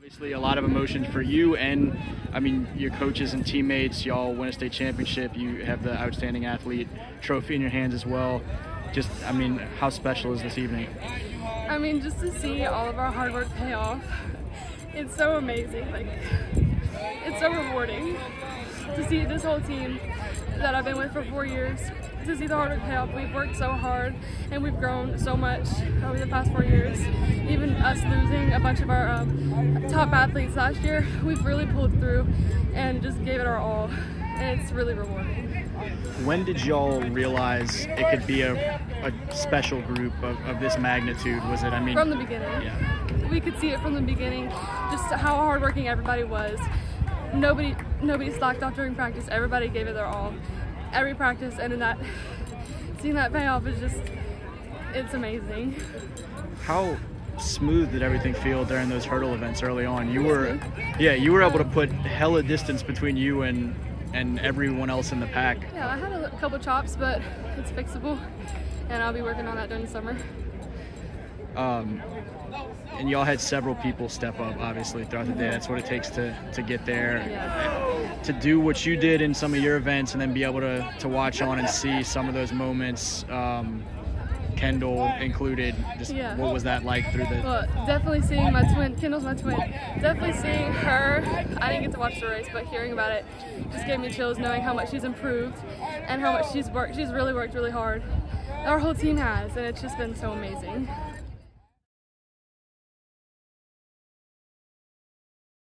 Obviously, a lot of emotions for you and, I mean, your coaches and teammates. Y'all win a state championship. You have the outstanding athlete trophy in your hands as well. Just, I mean, how special is this evening? I mean, just to see all of our hard work pay off, it's so amazing. Like, it's so rewarding to see this whole team that I've been with for four years to see the hard work pay off. We've worked so hard and we've grown so much over the past four years. Even us losing a bunch of our um, top athletes last year, we've really pulled through and just gave it our all. And it's really rewarding. When did y'all realize it could be a, a special group of, of this magnitude? Was it, I mean, from the beginning. Yeah. We could see it from the beginning, just how hardworking everybody was. Nobody, nobody slacked off during practice. Everybody gave it their all every practice and in that seeing that pay off is just it's amazing. How smooth did everything feel during those hurdle events early on? You were yeah, you were able to um, put hella distance between you and and everyone else in the pack. Yeah, I had a couple chops, but it's fixable and I'll be working on that during the summer. Um, and y'all had several people step up obviously throughout the day that's what it takes to to get there yeah. to do what you did in some of your events and then be able to to watch on and see some of those moments um, Kendall included just yeah. what was that like through the well definitely seeing my twin Kendall's my twin definitely seeing her I didn't get to watch the race but hearing about it just gave me chills knowing how much she's improved and how much she's worked she's really worked really hard our whole team has and it's just been so amazing